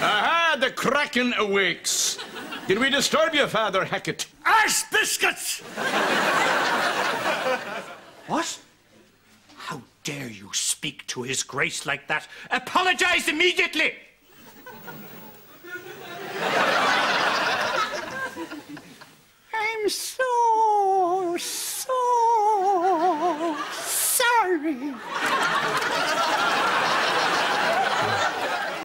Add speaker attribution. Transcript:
Speaker 1: Aha, the Kraken awakes. Did we disturb you, Father Hackett?
Speaker 2: Arse biscuits!
Speaker 3: what? How dare you speak to his grace like that? Apologize immediately!
Speaker 2: I'm so, so sorry.